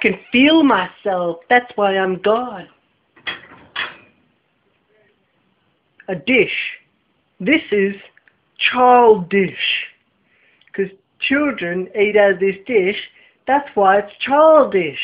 can feel myself. That's why I'm God. A dish. This is childish. Because children eat out of this dish. That's why it's childish.